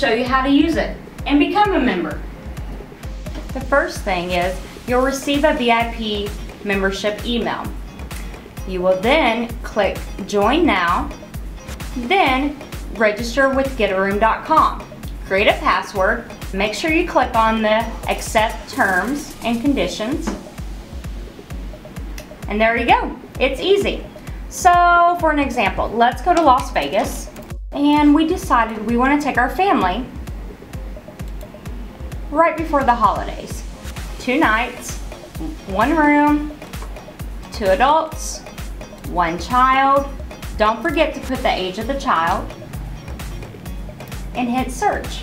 show you how to use it and become a member. The first thing is you'll receive a VIP membership email. You will then click join now, then register with getaroom.com. Create a password, make sure you click on the accept terms and conditions, and there you go. It's easy. So for an example, let's go to Las Vegas and we decided we want to take our family right before the holidays. Two nights, one room, two adults, one child. Don't forget to put the age of the child and hit search.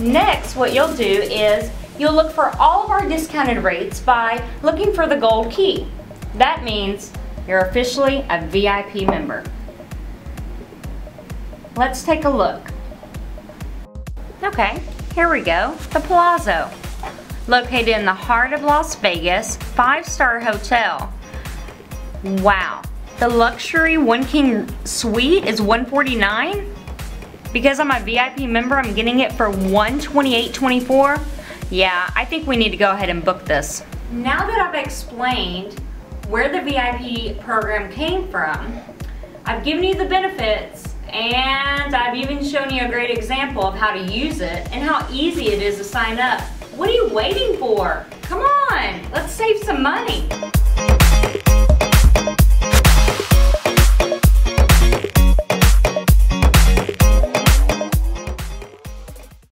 Next, what you'll do is you'll look for all of our discounted rates by looking for the gold key. That means you're officially a VIP member. Let's take a look. Okay, here we go, the Palazzo. Located in the heart of Las Vegas, five-star hotel. Wow, the luxury one king suite is 149 Because I'm a VIP member, I'm getting it for 128.24. Yeah, I think we need to go ahead and book this. Now that I've explained where the VIP program came from, I've given you the benefits and I've even shown you a great example of how to use it and how easy it is to sign up. What are you waiting for? Come on, let's save some money.